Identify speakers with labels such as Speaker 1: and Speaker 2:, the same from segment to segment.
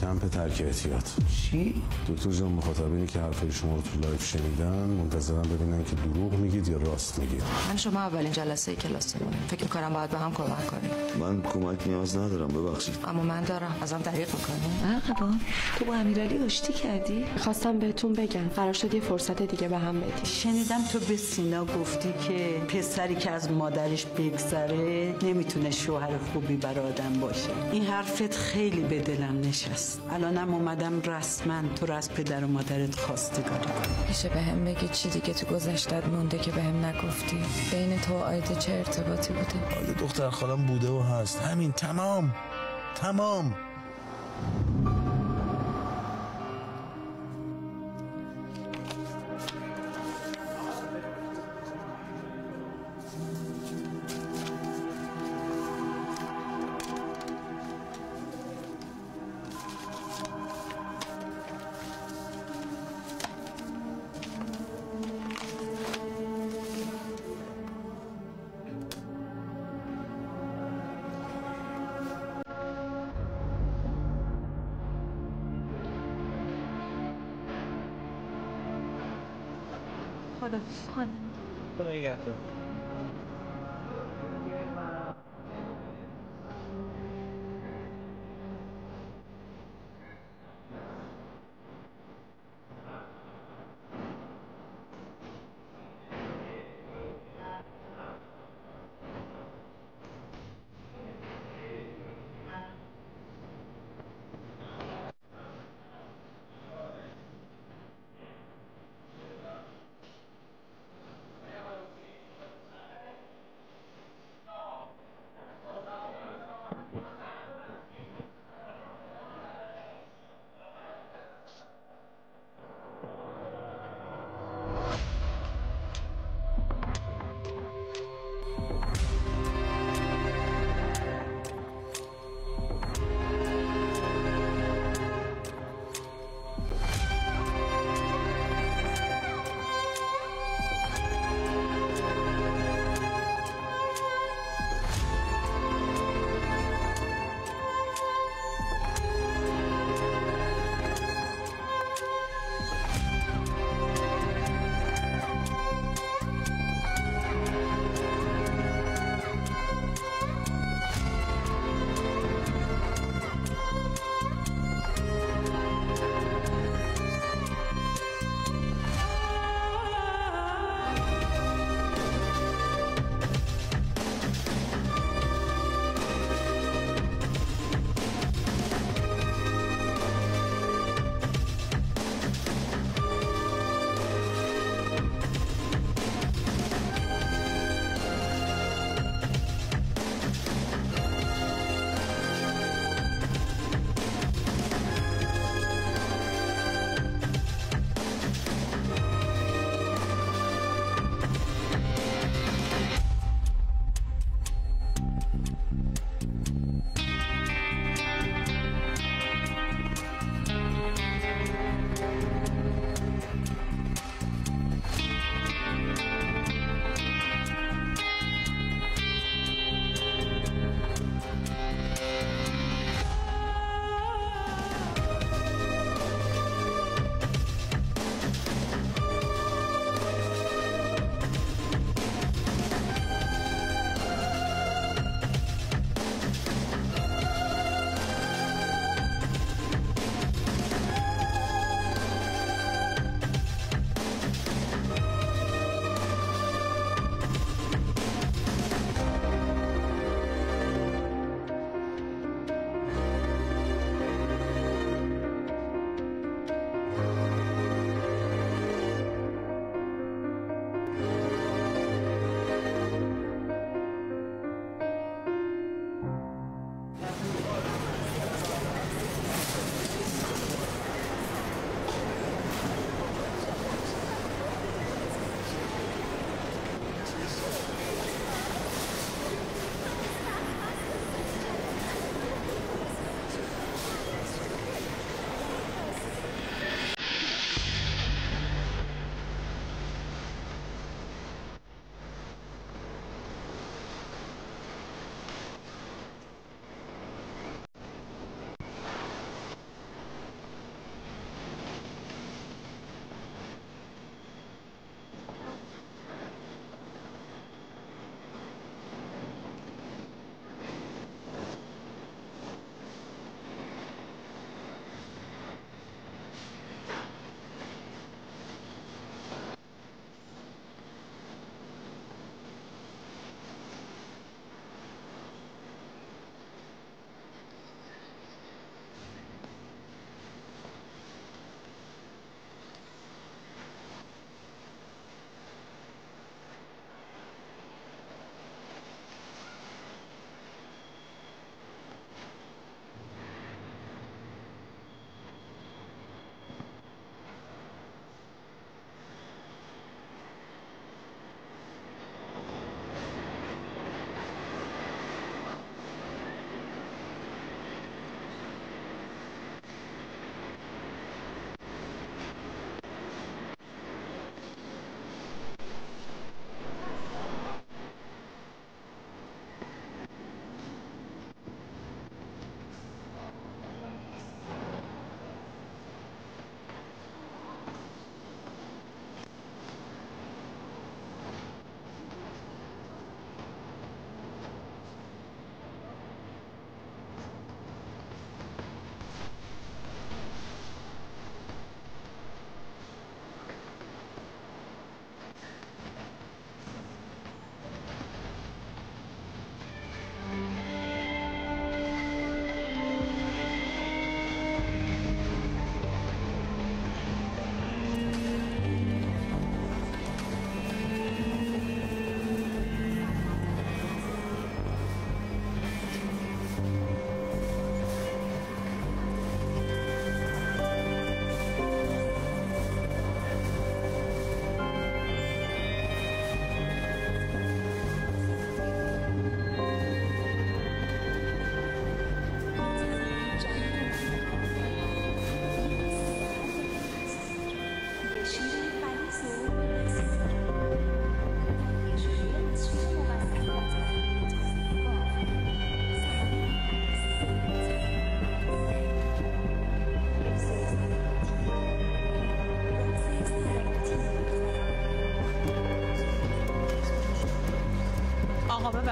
Speaker 1: کمپ ترک اعتیاد
Speaker 2: چی؟
Speaker 1: دکتر جان مخاطبینی که حرفای شما رو تو live شنیدن منتظرم ببینن که دروغ میگید یا راست میگید.
Speaker 3: من شما اولین جلسه کلاسمونه فکر کنم باید به هم کمک کنیم.
Speaker 4: من کمک نیاز ندارم ببخشید.
Speaker 3: اما من دارم. ازم دریغ می‌کنیم
Speaker 5: مرحبا تو با امیرعلی آشتی کردی؟
Speaker 6: خواستم بهتون بگم. قرار شد یه فرصت دیگه به هم بدیم.
Speaker 2: شنیدم تو به سینا گفتی که پسری که از مادرش بگذره نمی‌تونه شوهر خوبی برای آدم باشه. این حرفت خیلی به دلم نشست. الانم اومدم رسما تو رو از پدر و مادرت خواستگاری کنم.
Speaker 7: میشه به هم بگی چی دیگه تو گذشتت مونده که به هم نگفتی؟ بین تو و آیده چه ارتباطی بوده؟
Speaker 8: حالا دختر خالم بوده و هست. همین تمام. تمام.
Speaker 5: what a fun. What do you got there?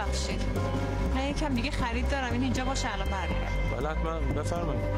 Speaker 5: ببخشید. نه یکم دیگه خرید دارم. این اینجا باشه الان برمیگردم.
Speaker 9: بله حتما. بفرمایید.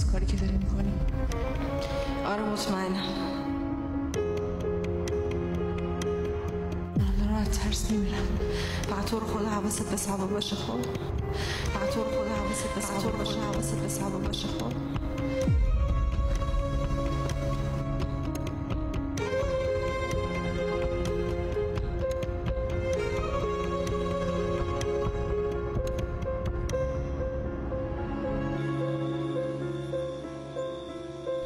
Speaker 3: از کاری که داری می‌کنی
Speaker 10: آره مطمئنم.
Speaker 3: من دارم از ترس میمیرم
Speaker 10: فقط تو رو خدا حواست به سبا باشه خب؟ فقط تو رو خدا حواست به سبا باشه حواست به سبا باشه خب؟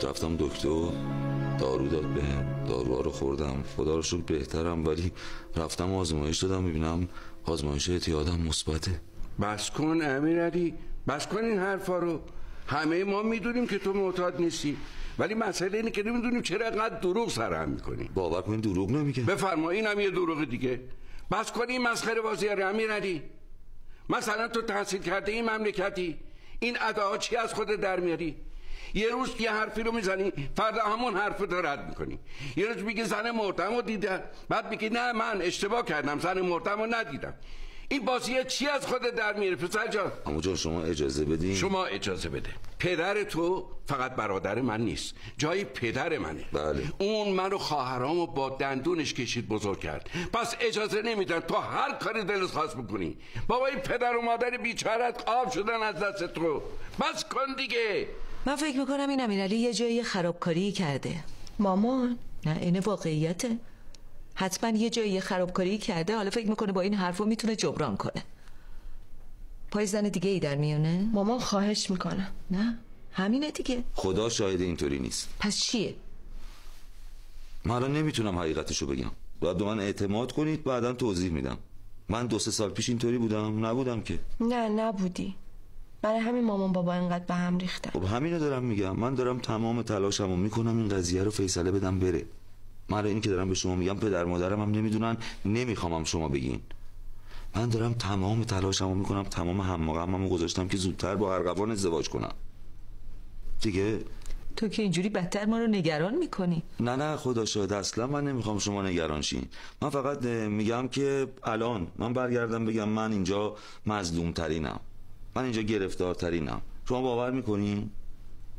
Speaker 4: رفتم دکتر دارو داد بهم داروها رو خوردم. خدا رو شکر بهترم ولی رفتم آزمایش دادم. می‌بینم آزمایش اعتیادم مثبته.
Speaker 11: بس کن امیرعلی. بس کن این حرفا رو. همه ما می‌دونیم که تو معتاد نیستی. ولی مسئله اینه که نمی‌دونیم چرا انقدر دروغ سرهم می‌کنی.
Speaker 4: باور کن دروغ نمیگه.
Speaker 11: بفرما این هم یه دروغ دیگه. بس کن این مسخره بازی امیرعلی. مثلا تو تحصیل کرده این مملکتی. این اداها چی از خودت در میاری؟ یه روز یه حرفی رو می‌زنی فردا همون حرف رو رد می‌کنی. یه روز میگی زن مرتم رو دیدم بعد میگی نه من اشتباه کردم زن مرتم رو ندیدم. این بازی چی از خودت در میاره پسر جان؟
Speaker 4: اما شما اجازه بدین؟
Speaker 11: شما اجازه بده. پدر تو فقط برادر من نیست جای پدر منه.
Speaker 4: بله.
Speaker 11: اون منو خواهرامو با دندونش کشید بزرگ کرد. پس اجازه نمیدن تو هر کاری دلت خواست بکنی. بابا این پدر و مادر بیچارت آب شدن از دست تو. بس کن دیگه.
Speaker 5: من فکر می‌کنم این امیرعلی یه جایی خرابکاری کرده.
Speaker 3: مامان.
Speaker 5: نه این واقعیته. حتما یه جایی خرابکاری کرده. حالا فکر می‌کنه با این حرفو می‌تونه جبران کنه. پای زن دیگه ای در میونه؟
Speaker 3: مامان خواهش می‌کنم.
Speaker 5: نه همینه دیگه.
Speaker 4: خدا شاهد اینطوری نیست.
Speaker 5: پس چیه؟
Speaker 4: من الان نمی‌تونم حقیقتشو بگم. باید به من اعتماد کنید بعدا توضیح میدم. من دو سه سال پیش اینطوری بودم؟ نبودم که.
Speaker 3: نه نبودی. برای همین مامان بابا انقدر به هم ریختن
Speaker 4: خب همینو دارم میگم. من دارم تمام تلاشمو می‌کنم این قضیه رو فیصله بدم بره. من این که دارم به شما میگم پدر مادرم هم نمی‌دونن نمیخوامم شما بگین. من دارم تمام تلاشمو می‌کنم تمام هممو گذاشتم که زودتر با ارغوان ازدواج کنم. دیگه؟
Speaker 5: تو که اینجوری بدتر ما رو نگران می‌کنی.
Speaker 4: نه نه خدا شاهد. اصلا من نمی‌خوام شما نگران شین من فقط میگم که الان من برگردم بگم من اینجا مظلوم ترینم من اینجا گرفتار ترینم شما باور می‌کنین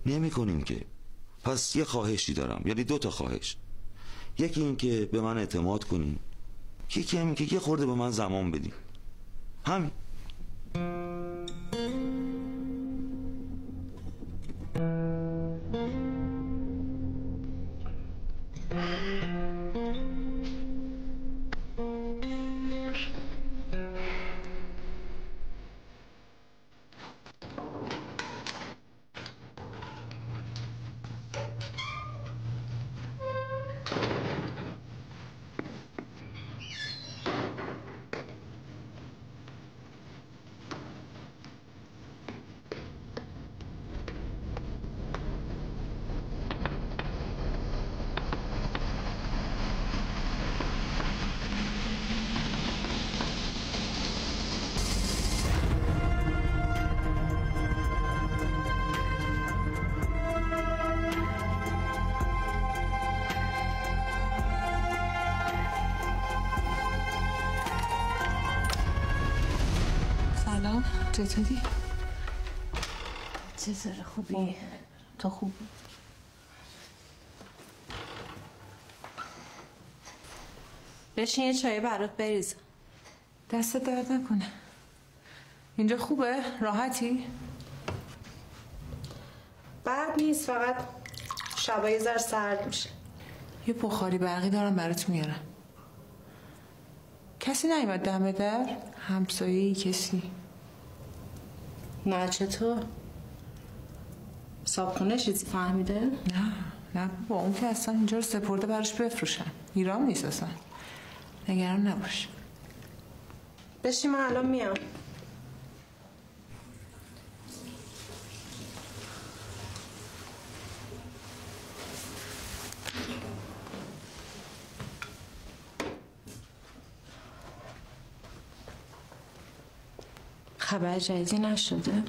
Speaker 4: نمی‌کنین که. پس یه خواهشی دارم. یعنی دو تا خواهش. یکی این که به من اعتماد کنین یکی همین که یه خورده به من زمان بدین همین.
Speaker 7: خوبی؟ تو خوب
Speaker 10: بشین یه چای برات بریزم
Speaker 9: دست درد نکنه اینجا خوبه؟ راحتی؟
Speaker 10: بد نیست فقط شبای زر سرد میشه
Speaker 9: یه بخاری برقی دارم برات میارم کسی نیومد دم در؟ همسایه کسی؟
Speaker 10: نه چطور؟ صابخونه چیزی فهمیده؟
Speaker 9: نه نه با اون که اصلا اینجا رو سپرده براش بفروشن ایران نیست اصلا نگران نباش
Speaker 10: بشین من الان میام خبر جدیدی نشده؟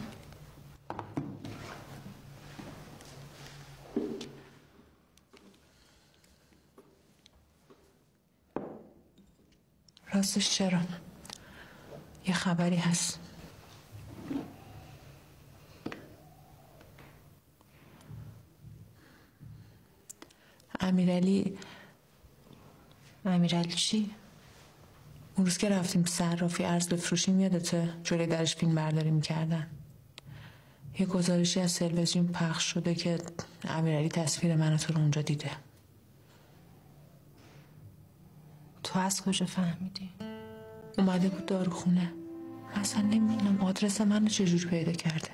Speaker 9: راستش چرا؟ یه خبری هست. امیرعلی
Speaker 10: امیرعلی چی؟
Speaker 9: اون روز که رفتیم صرافی ارز بفروشیم یادته جلوی درش فیلم برداری می‌کردن. یه گزارشی از تلویزیون پخش شده که امیرعلی تصویر من تو رو اونجا دیده.
Speaker 10: تو از کجا فهمیدی؟
Speaker 9: اومده بود داروخونه اصلا نمی‌دونم آدرس منو چجور پیدا کرده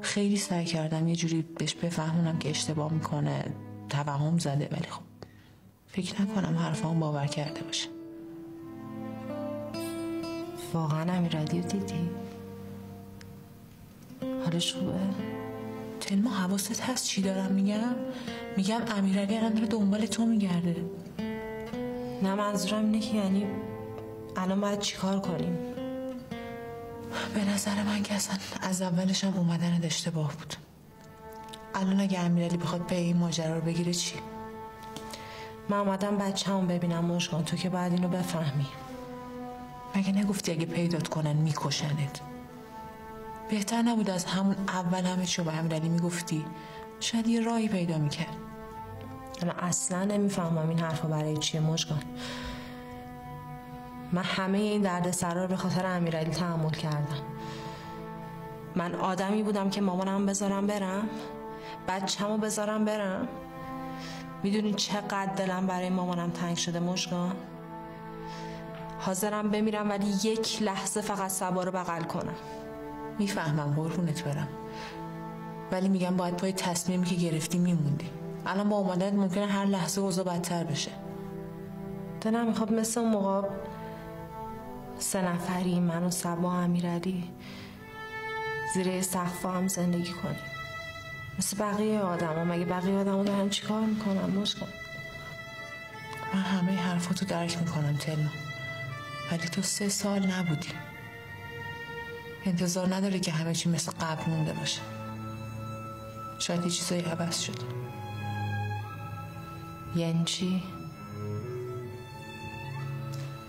Speaker 9: خیلی سعی کردم یه جوری بهش بفهمونم که اشتباه می‌کنه توهم زده ولی خب فکر نکنم حرفامو باور کرده باشه
Speaker 10: واقعا امیرعلی رو دیدی؟ حالش خوبه؟
Speaker 9: تلما حواست هست چی دارم میگم میگم امیرعلی الان داره دنبال تو میگرده
Speaker 10: نه منظورم اینه که یعنی الان باید چیکار کنیم؟
Speaker 9: به نظر من که اصلا از اولش هم اومدن اشتباه بود. الان اگه امیرعلی بخواد پی این ماجرا رو بگیره چی؟
Speaker 10: من اومدم بچه هم ببینم مژگان تو که باید اینو بفهمی.
Speaker 9: مگه نگفتی اگه پیدات کنن میکشنت؟ بهتر نبود از همون اول همه چی به امیرعلی می‌گفتی؟ شاید یه راهی پیدا می‌کرد.
Speaker 10: من اصلا نمی‌فهمم این حرفا برای چیه مژگان من همه این دردسرا رو به خاطر امیرعلی تحمل کردم. من آدمی بودم که مامانم بذارم برم بچه‌مو بذارم برم. می‌دونی چقدر دلم برای مامانم تنگ شده مشکان حاضرم بمیرم ولی یک لحظه فقط سبا رو بغل کنم.
Speaker 9: می‌فهمم قربونت برم. ولی میگم باید پای تصمیمی که گرفتی میموندی. الان با اومدنت ممکنه هر لحظه اوضاع بدتر بشه.
Speaker 10: دلم می‌خواد مثل اون موقع سه نفری من و سبا امیرعلی زیر سقف هم زندگی کنیم. مثل بقیه آدم مگه بقیه آدم ها دارن چیکار می‌کنن؟ مشکل.
Speaker 9: من همه حرفاتو درک می‌کنم تلما ولی تو سه سال نبودی. انتظار نداره که همه چی مثل قبل مونده باشه. شاید یه چیزایی عوض شده.
Speaker 10: یعنی چی؟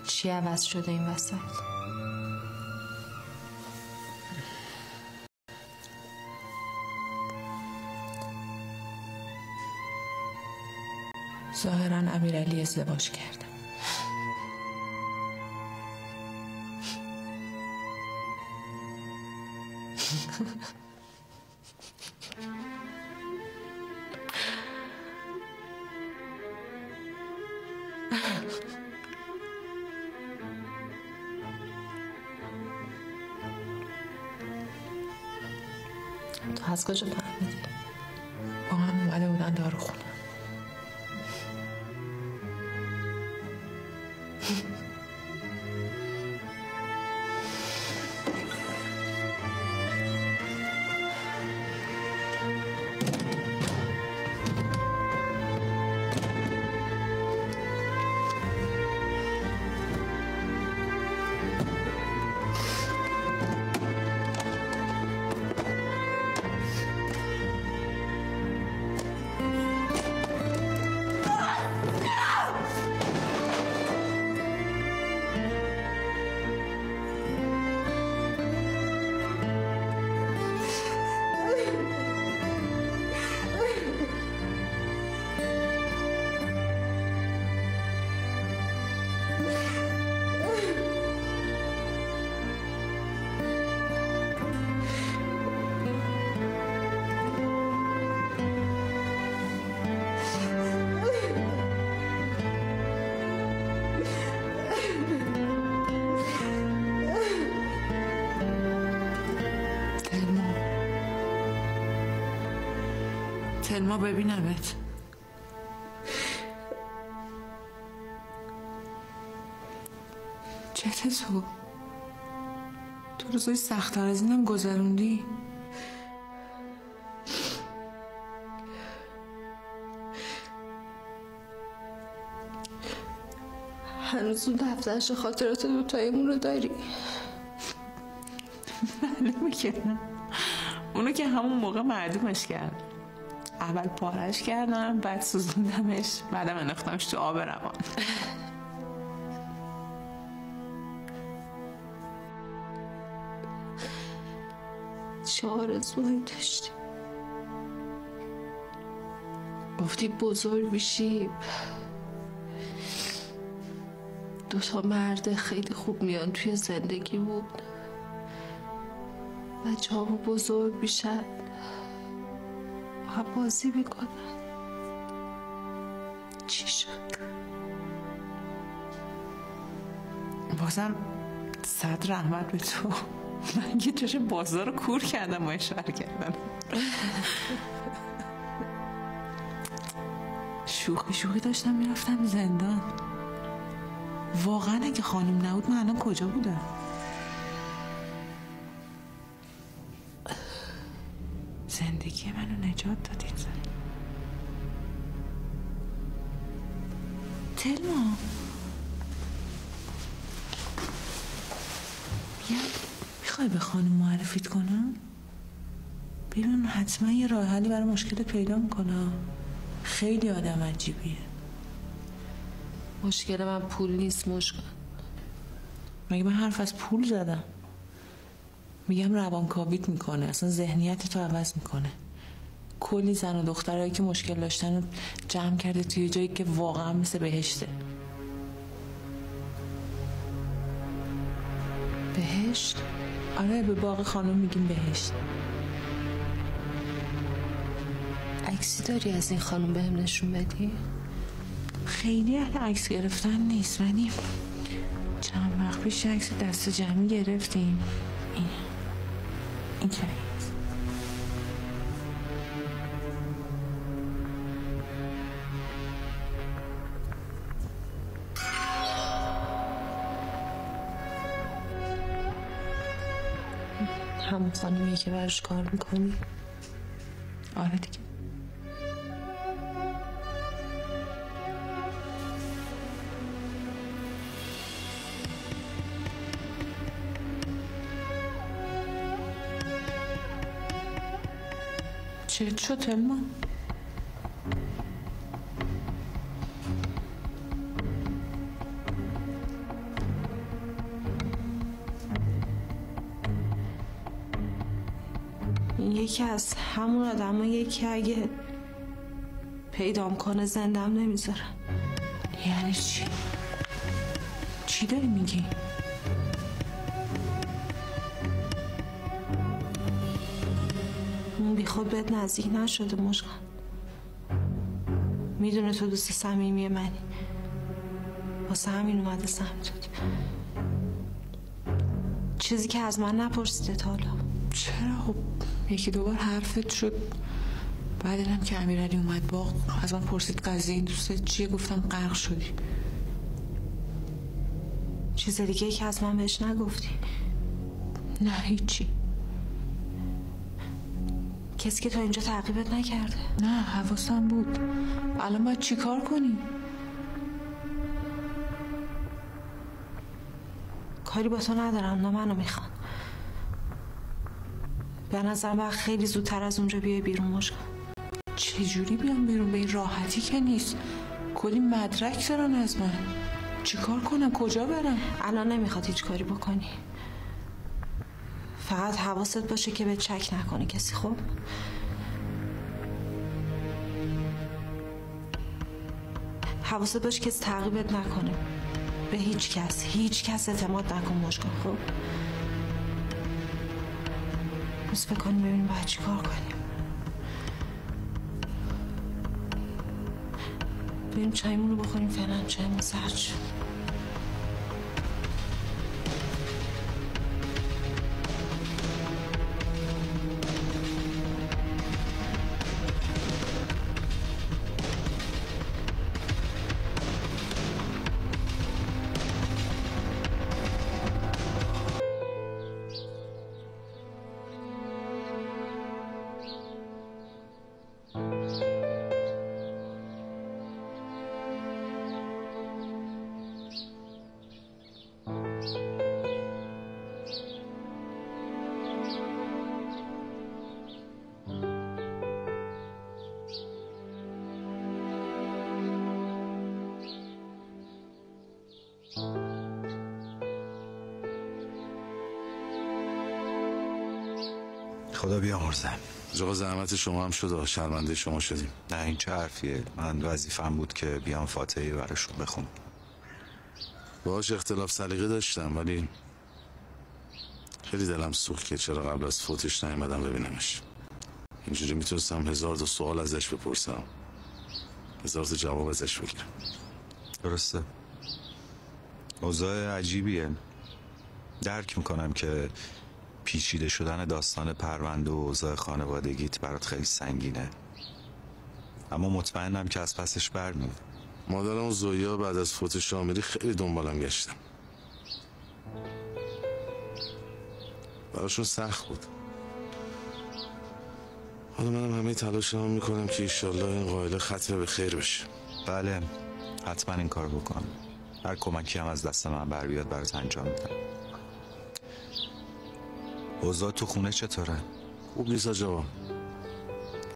Speaker 10: چی عوض شده این وسط؟
Speaker 9: ظاهرا امیرعلی ازدواج کرده تلما ببینمت. چته تو. تو روزای سختتر از اینم گذروندی.
Speaker 5: هنوز اون دفترش خاطرات دوتایمون رو داری؟
Speaker 9: که نه اونو که همون موقع معدومش کرد. اول پارش کردم بعد سوزوندمش بعدم انداختمش تو آب روان.
Speaker 5: چه آرزوهایی داشتی؟ گفتی بزرگ بشی دو تا مرد خیلی خوب میان توی زندگی بود بچه ها بزرگ میشن. با بازی می‌کنن. چی شد؟
Speaker 9: بازم صد رحمت به تو. من یه جاش بازار رو کور کردم و اشاره کردم. شوخی شوخی داشتم می‌رفتم زندان. واقعا اگه خانم نبود من الان کجا بودم؟ زندگی منو نجات دادین زن تلما. میگم می‌خوای به خانم معرفیت کنم؟ ببین حتما یه راه حلی برای مشکلت پیدا می‌کنم خیلی آدم عجیبیه.
Speaker 5: مشکل من پول نیست مشکل.
Speaker 9: مگه من حرف از پول زدم؟ میگم روانکاویت می‌کنه اصلا ذهنیت تو عوض می‌کنه. کلی زن و دخترهایی که مشکل داشتن رو جمع کرده توی جایی که واقعا مثل بهشته
Speaker 5: بهشت؟
Speaker 9: آره به باغ خانم میگیم بهشت
Speaker 5: عکسی داری از این خانم بهم نشون بدی؟
Speaker 9: خیلی اهل عکس گرفتن نیست ولی چند وقت پیش عکس دست جمعی گرفتیم
Speaker 5: همون خانمیه که براش کار می‌کنی؟
Speaker 9: آره دیگه چه شد تلما
Speaker 10: یکی از همون آدمایی که اگه پیدام کنه زندم نمی‌ذارن
Speaker 9: یعنی چی؟ چی داری میگی؟
Speaker 10: اون بی خود بهت نزدیک نشده مشکل. می‌دونه تو دوست صمیمی منی. واسه همین اومده سمتت چیزی که از من نپرسیده تا حالا.
Speaker 9: چرا؟ خب یکی دوبار حرفت شد. بعد اینم که امیرعلی اومد باغ از من پرسید قضیه این دوستت چیه؟ گفتم غرق شدی.
Speaker 10: چیز دیگه که از من بهش نگفتی؟
Speaker 9: نه هیچی.
Speaker 10: کسی که تا اینجا تعقیبت نکرده؟
Speaker 9: نه حواسم بود. الان باید چیکار کنی؟
Speaker 10: کاری با تو ندارم نه منو می‌خوان. به نظر من خیلی زودتر از اونجا بیای بیرون مشکل.
Speaker 9: چجوری بیام بیرون؟ به این راحتی که نیست. کلی مدرک دارن از من. چیکار کنم؟ کجا برم؟
Speaker 10: الان نمی‌خواد هیچ کاری بکنی. فقط حواست باشه که به چک نکنی کسی خب؟ حواست باشه کسی تعقیبت نکنه. به هیچ کس. هیچ کس اعتماد نکن مشکل خب؟ روز فکر کنیم ببینیم باید چی کار کنیم. بریم چایمون رو بخوریم فعلا چایمون سرد شد.
Speaker 12: خدا بیامرزم
Speaker 1: جا زحمت شما هم شد شرمنده شما شدیم.
Speaker 12: نه این چه حرفیه؟ من وظیفم بود که بیام فاتحه براشون بخون
Speaker 1: باش اختلاف سلیقه داشتم ولی خیلی دلم سوخت که چرا قبل از فوتش نیومدم ببینمش. اینجوری می‌تونستم هزار تا سوال ازش بپرسم. هزار تا جواب ازش بگیرم.
Speaker 12: درسته. اوضاع عجیبیه. درک می‌کنم که پیچیده شدن داستان پرونده و اوضاع خانوادگیت برات خیلی سنگینه. اما مطمئنم که از پسش برمیاد
Speaker 1: مادرم زویا بعد از فوت شامری خیلی دنبالم گشتم. براشون سخت بود. حالا منم همه تلاشمو می‌کنم که ایشالله این قائله ختم به خیر بشه.
Speaker 12: بله حتما این کار بکن. هر کمکی هم از دست من بر بیاد برات انجام میدم. اوضاع تو خونه چطوره؟
Speaker 1: خوب نیست آجابا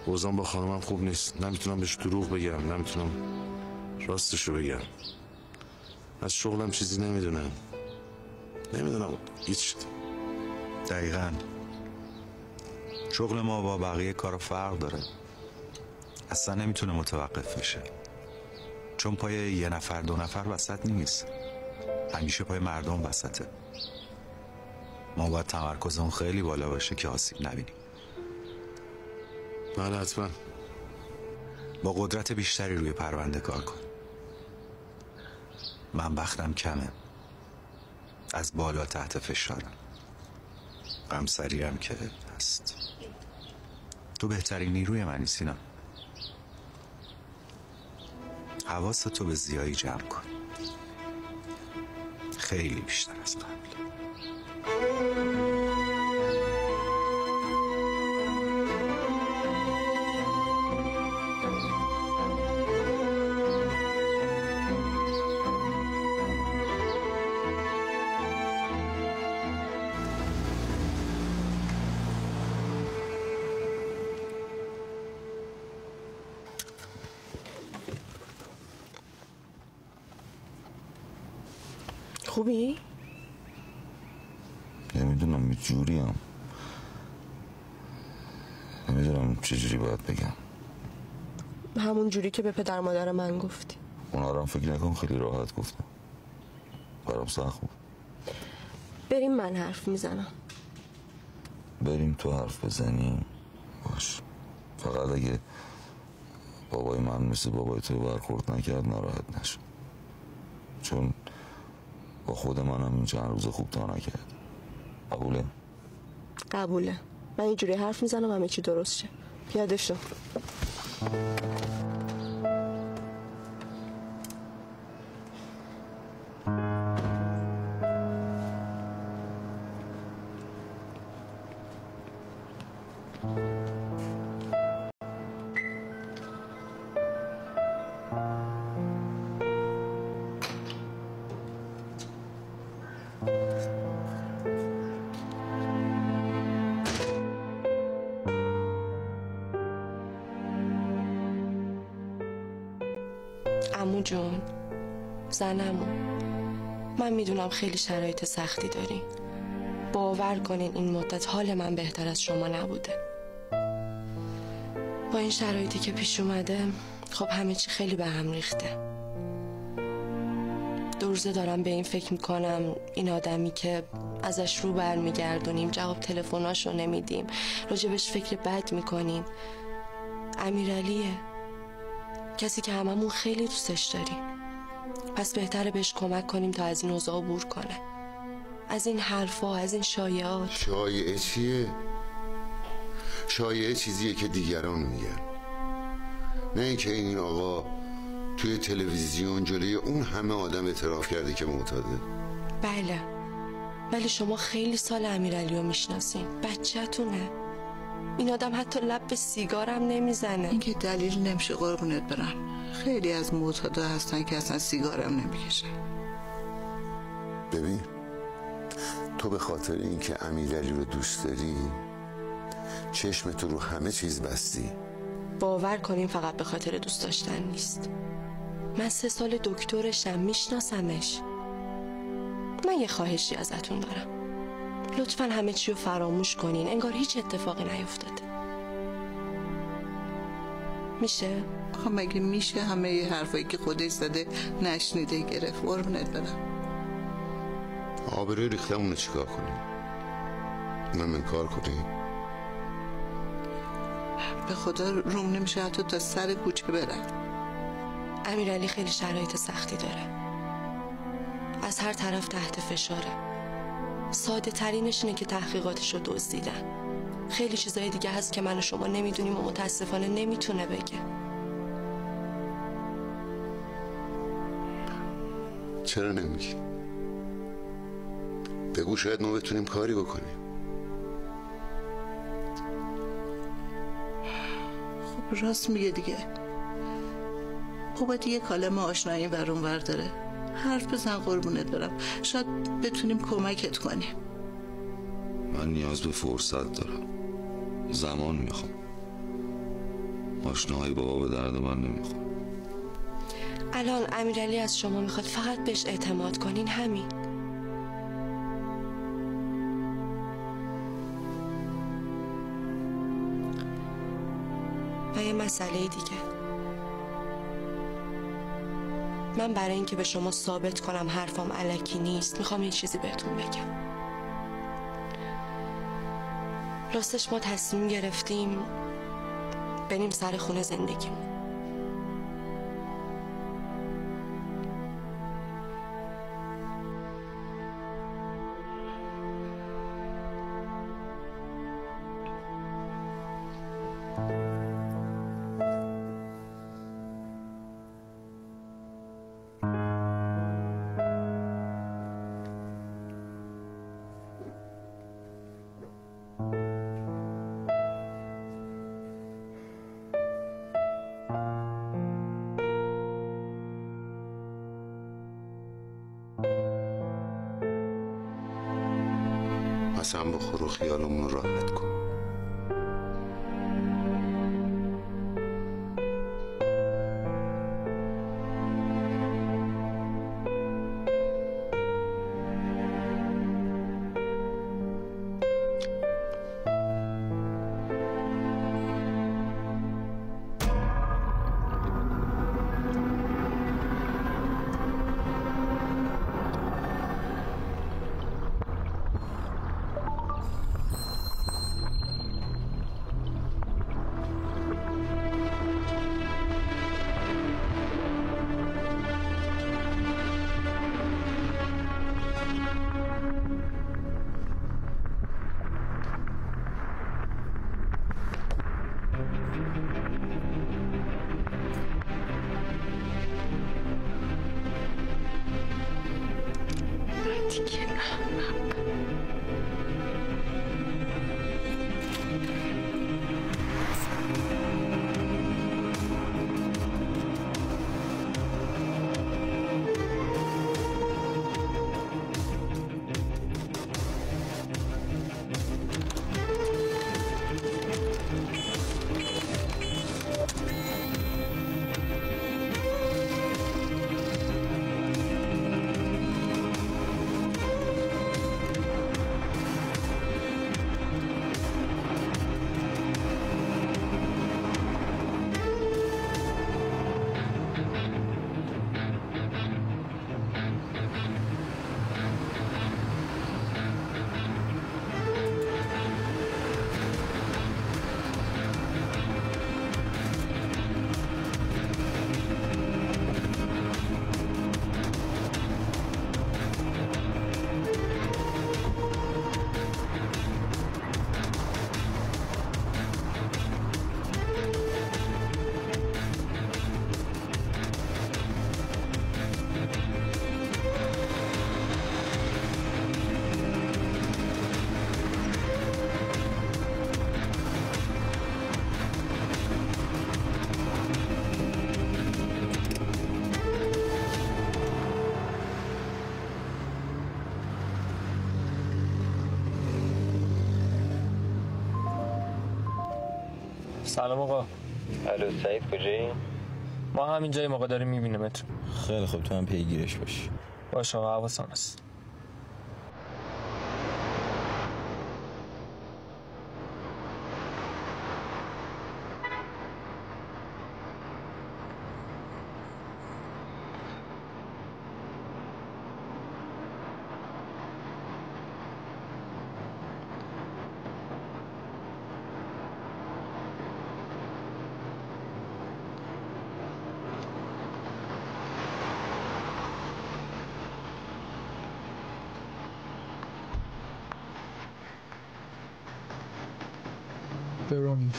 Speaker 1: اوزان با خانمم خوب نیست. نمی‌تونم بهش دروغ بگم. نمی‌تونم راستشو بگم. از شغلم چیزی نمی‌دونم. نمی‌دونم هیچ
Speaker 12: دقیقا. شغل ما با بقیه کار فرق داره. اصلا نمی‌تونه متوقف بشه. چون پای یه نفر دو نفر وسط نیست. همیشه پای مردم وسطه. ما باید تمرکزمون خیلی بالا باشه که آسیب نبینیم.
Speaker 1: بله حتما.
Speaker 12: با قدرت بیشتری روی پرونده کار کن. من بختم کمه. از بالا تحت فشارم. غمسری هم که هست. تو بهترین نیروی منی سینا. حواست تو به زیایی جمع کن. خیلی بیشتر از قبل.
Speaker 3: خوبی؟
Speaker 4: نمی‌دونم یه جوری هم نمی‌دونم چجوری باید بگم.
Speaker 3: همون جوری که به پدر مادر من گفتی.
Speaker 4: اونا رو هم فکر نکن خیلی راحت گفتم. برام سخت بود.
Speaker 3: بریم من حرف می‌زنم.
Speaker 4: بریم تو حرف بزنیم. باش. فقط اگه بابای من مثل بابای تو برخورد نکرد ناراحت نشد چون با خود منم این چند روز خوب تا نکرد. قبوله.
Speaker 3: قبوله. من اینجوری حرف می‌زنم همه چی درست شه. پیاده زنمو. من می‌دونم خیلی شرایط سختی داری. باور کنین این مدت حال من بهتر از شما نبوده. با این شرایطی که پیش اومده خب همه چی خیلی به هم ریخته. دو دارم به این فکر می‌کنم این آدمی که ازش رو برمیگردونیم جواب تلفناشو نمیدیم. راجبش فکر بد می‌کنیم. امیرعلیه. کسی که هممون خیلی دوستش داریم. پس بهتره بهش کمک کنیم تا از این اوضاع عبور کنه. از این حرفا از این شایعات.
Speaker 13: شایعه چیه؟ شایعه چیزیه که دیگران میگن. نه اینکه این آقا توی تلویزیون جلوی اون همه آدم اعتراف کرده که معتاده.
Speaker 3: بله. ولی شما خیلی سال امیرعلی رو می‌شناسین. بچهتونه. این آدم حتی لب به سیگارم نمی‌زنه.
Speaker 14: این که دلیل نمیشه قربونت برن خیلی از معتادا هستن که اصلا سیگارم نمی‌کشن.
Speaker 13: ببین تو به خاطر اینکه امیرعلی رو دوست داری چشم تو رو همه چیز بستی.
Speaker 3: باور کنیم فقط به خاطر دوست داشتن نیست. من سه سال دکترشم میشناسمش. من یه خواهشی ازتون دارم. لطفا همه چی رو فراموش کنین. انگار هیچ اتفاقی نیفتاده. میشه؟
Speaker 14: خب مگه میشه همه یه حرفایی که خودش زده نشنیده گرفت؟ قربونت برم.
Speaker 13: آبروی ریختمون رو چیکار کنیم؟ من انکار کنیم؟
Speaker 14: به خدا روم نمیشه حتی تا سر کوچه برم
Speaker 3: امیرعلی خیلی شرایط سختی داره. از هر طرف تحت فشاره. ساده ترینش اینه که تحقیقاتش رو دزدیدن. خیلی چیزای دیگه هست که من و شما نمی‌دونیم و متاسفانه نمی‌تونه بگه.
Speaker 13: چرا نمیگی؟ بگو شاید ما بتونیم کاری بکنیم.
Speaker 14: خب راست میگه دیگه. او باید یه کالم آشنایی ور اون داره. حرف بزن قربونت برم. شاید بتونیم کمکت کنیم.
Speaker 4: من نیاز به فرصت دارم. زمان می‌خوام. آشناهای بابا به درد من نمی‌خوام
Speaker 3: الان امیرعلی از شما می‌خواد فقط بهش اعتماد کنین همین. و یه مسئله دیگه. من برای اینکه به شما ثابت کنم حرفم علکی نیست می‌خوام یه چیزی بهتون بگم. راستش ما تصمیم گرفتیم بریم سر خونه زندگیم
Speaker 13: قسم بخور و خیالمون راحت کن.
Speaker 15: سلام آقا.
Speaker 16: الو سعید کجایی؟
Speaker 15: ما همین جای موقع داریم میبینیمت
Speaker 16: خیلی خوب تو هم پیگیرش باش.
Speaker 15: باشه آقا حواسم هست. pepperoni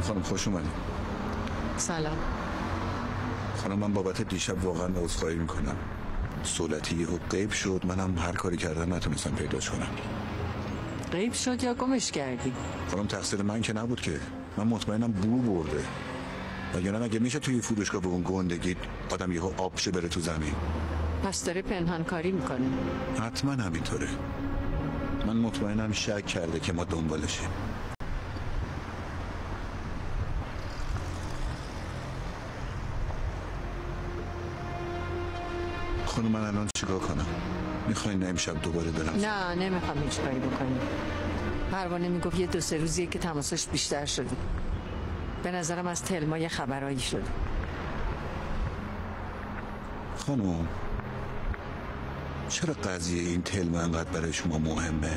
Speaker 17: سلام خانم خوش اومدید
Speaker 18: سلام.
Speaker 17: خانم من بابت دیشب واقعا عذرخواهی می‌کنم. سولتی یهو غیب شد منم هر کاری کردم نتونستم پیداش کنم.
Speaker 18: غیب شد یا گمش کردی؟
Speaker 17: خانم تقصیر من که نبود که. من مطمئنم بو برده. وگرنه مگه میشه توی فروشگاه به اون گندگی آدم یهو آب شه بره تو زمین؟
Speaker 18: پس داره پنهان کاری می‌کنه.
Speaker 17: حتما همینطوره. من مطمئنم شک کرده که ما دنبالشیم. خانم من الان چیکار کنم؟ می‌خواین امشب دوباره برم؟
Speaker 18: نه نمی‌خوام هیچ کاری بکنی. پروانه می‌گفت یه دو سه روزیه که تماسش بیشتر شده. به نظرم از تلما یه خبرایی شده.
Speaker 17: خانم چرا قضیه این تلم انقدر برای شما مهمه؟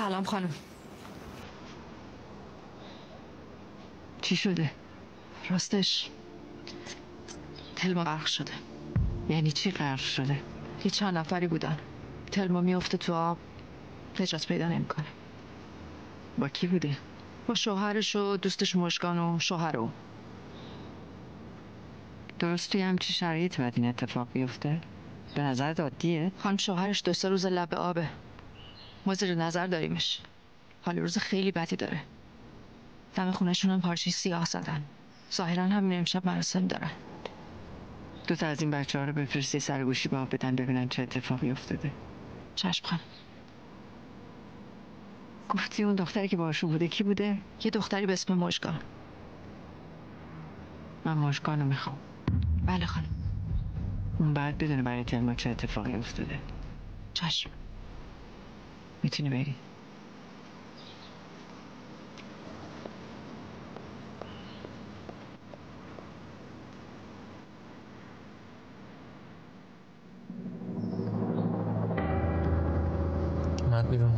Speaker 18: سلام خانم چی شده؟
Speaker 19: راستش تلما غرق شده
Speaker 18: یعنی چی غرق شده؟
Speaker 19: یه چند نفری بودن تلما میفته تو آب نجات پیدا نمی‌کنه
Speaker 18: با کی بوده؟
Speaker 19: با شوهرش و دوستش مشکان و شوهر او
Speaker 18: درست توی همچی شرایط باید این اتفاق بیفته؟ به نظر عادیه؟
Speaker 19: خانم شوهرش دو سه روز لب آبه ما زیر نظر داریمش. حال روز خیلی بدی داره. دم خونشون هم پارچه سیاه زدن. ظاهرا همین امشب مراسم دارن.
Speaker 18: دو تا از این بچه ها رو بفرستی سرگوشی به آب بدن ببینن چه اتفاقی افتاده.
Speaker 19: چشم خانم.
Speaker 18: گفتی اون دختری که باشون بوده کی بوده؟
Speaker 19: یه دختری به اسم مشکان
Speaker 18: من مشکان رو می‌خوام.
Speaker 19: بله خانم.
Speaker 18: اون بعد بدونه برای تلما چه اتفاقی افتاده.
Speaker 19: چشم.
Speaker 18: می‌تونی بری
Speaker 15: اومد بیرون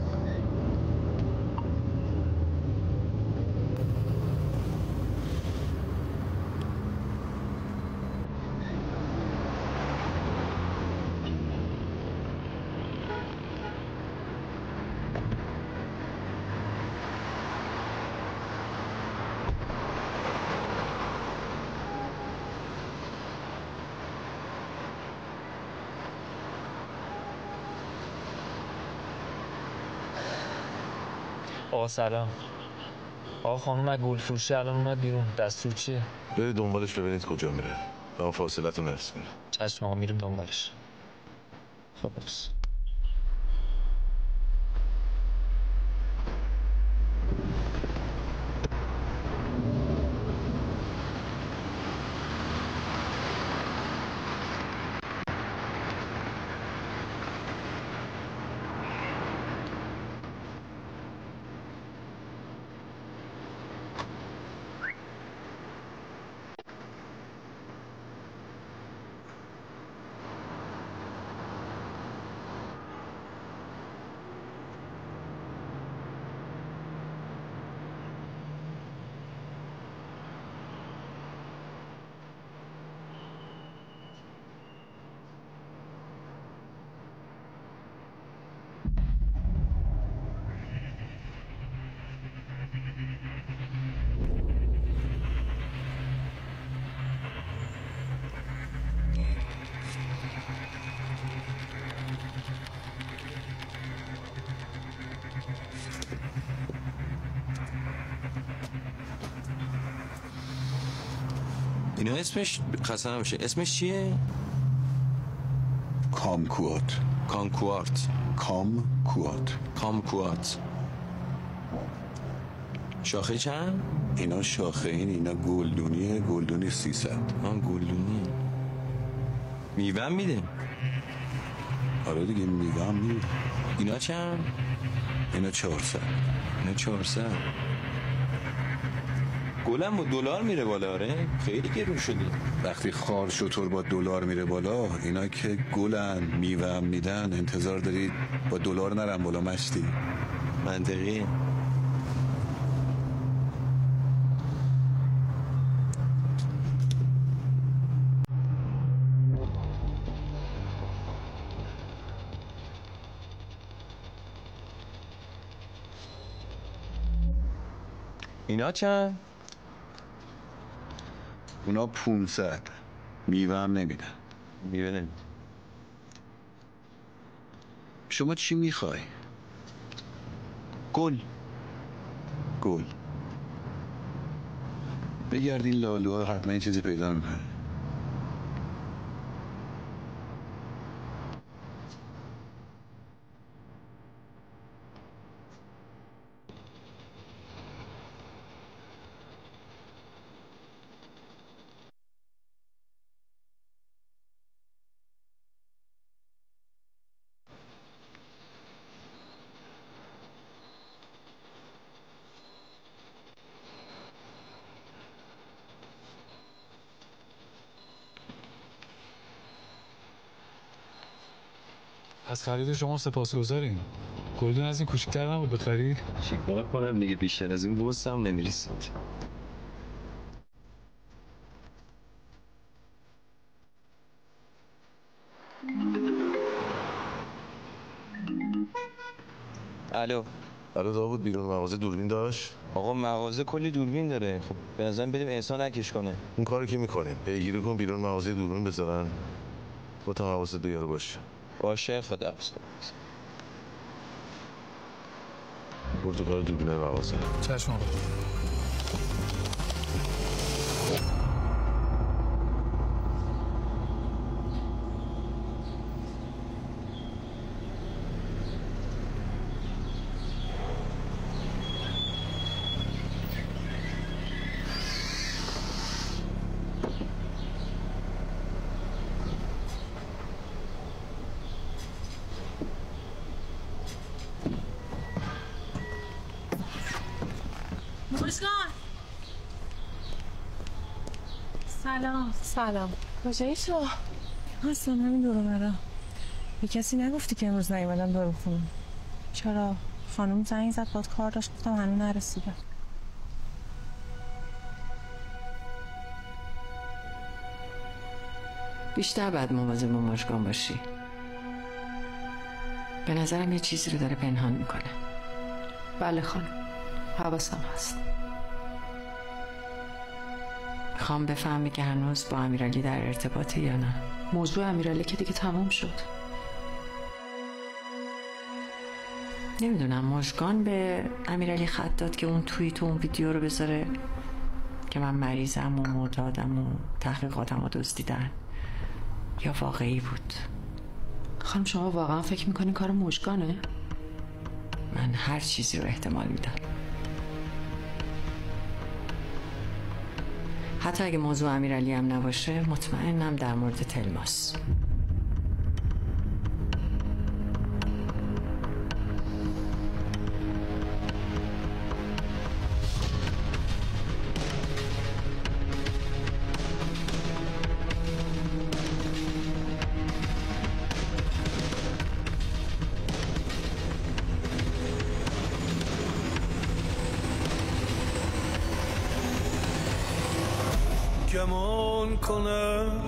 Speaker 15: آقا سلام. آقا خانم گل فروشی الان اومد بیرون. دستور چیه؟
Speaker 1: برید دنبالش ببینید کجا میره. به اون فاصلتون کنید
Speaker 15: چشم آقا میریم دنبالش. خب بس.
Speaker 16: اینا اسمش خسته باشه اسمش چیه؟
Speaker 17: کامکوات.
Speaker 16: کانکوارت
Speaker 17: کامکوات.
Speaker 16: کامکوات. شاخه چند؟
Speaker 17: اینا شاخه این اینا گلدونیه. گلدونی 300
Speaker 16: آن گلدونی. میوه میده.
Speaker 17: آره دیگه میوه میده.
Speaker 16: اینا چند؟
Speaker 17: اینا 400
Speaker 16: اینا 400 گلم با دلار میره بالا؟ آره خیلی گرون شده.
Speaker 17: وقتی خار شطور با دلار میره بالا اینا که گلن میوه هم میدن انتظار دارید با دلار نرم بالا مشتی.
Speaker 16: منطقی اینا چند؟
Speaker 17: اونا 500 میوه هم نمیدن.
Speaker 16: میوه نمیدن.
Speaker 17: شما چی می‌خوای؟
Speaker 16: گل.
Speaker 17: گل. بگردین لالوها حتما یه چیزی پیدا می‌کنه.
Speaker 20: از خرید شما سپاسگزاریم. گلدون از این کوچیک‌تر نبود بخری
Speaker 16: چیکار کنم دیگه؟ بیشتر از این بوسم نمی‌رسید. الو.
Speaker 21: الو داوود بیرون مغازه دوربین داشت؟
Speaker 16: آقا مغازه کلی دوربین داره. خب به نظرم بدیم احسان نکش کنه.
Speaker 21: این کاری که می‌کنیم. پیگیری کن بیرون مغازه دوربین بذارن. با تا حواست دیار باشه
Speaker 16: باشه خدا
Speaker 21: پرتغال دوربین مغازه.
Speaker 20: چشم
Speaker 9: سلام.
Speaker 10: سلام.
Speaker 9: کجایی تو؟ هستم همین دورو برم. به کسی نگفتی که امروز نیومدم دارو خونم چرا؟ خانم زنگ زد باد کار داشت گفتم هنوز نرسیدم
Speaker 18: بیشتر بعد مواظب مشکان باشی. به نظرم یه چیزی رو داره پنهان می‌کنه.
Speaker 3: بله خانم. حواسم هست.
Speaker 18: می‌خوام بفهمی که هنوز با امیرعلی در ارتباطی یا نه.
Speaker 3: موضوع امیرعلی که دیگه تمام شد.
Speaker 18: نمی‌دونم مشکان به امیرعلی خط داد که اون توی تو اون ویدیو رو بذاره که من مریضم و معتادم و تحقیقاتم رو دزدیدن. یا واقعی بود.
Speaker 3: خانم شما واقعا فکر می‌کنین کار مشکانه؟
Speaker 18: من هر چیزی رو احتمال میدم. حتی اگه موضوع امیرعلی هم نباشه مطمئنم در مورد تلماس.
Speaker 22: گمان کنم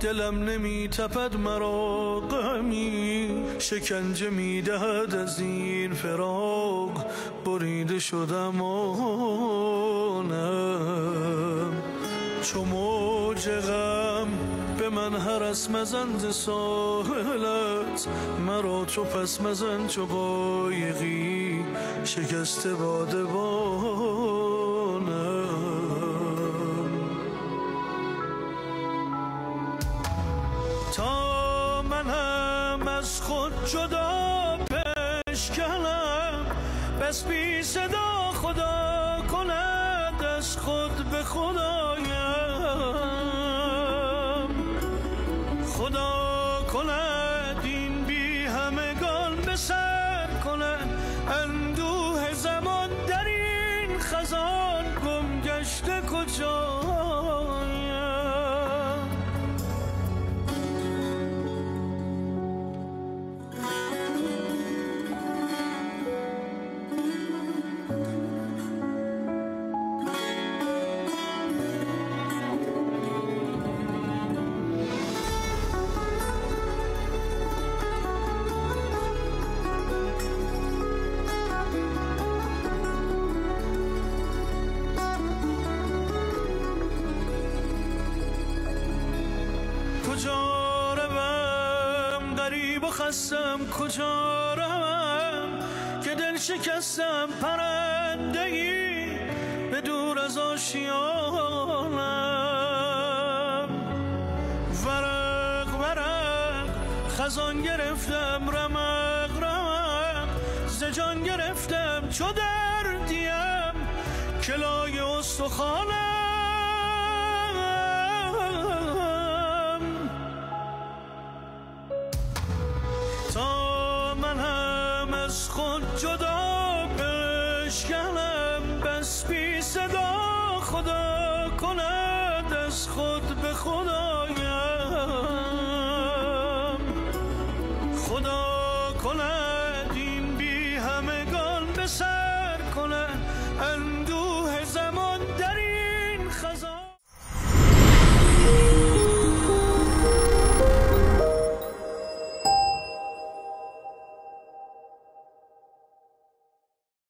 Speaker 22: دلم نمی تپد مرا غمی. شکنجه می دهد از این فراق بریده شدم آنم چو موج غم به من هرس مزن ز ساحلت مرا تو پس مزن چو قایقی شکسته بادبانم جدا پشکنم بس بی صدا خدا کند از خود به خدا. خستم کجا روم که دل شکستم پرندگی به دور از آشیانم. ورق ورق خزان گرفتم رمق رمق. ز جان گرفتم چو دردیم. کلای استخوانم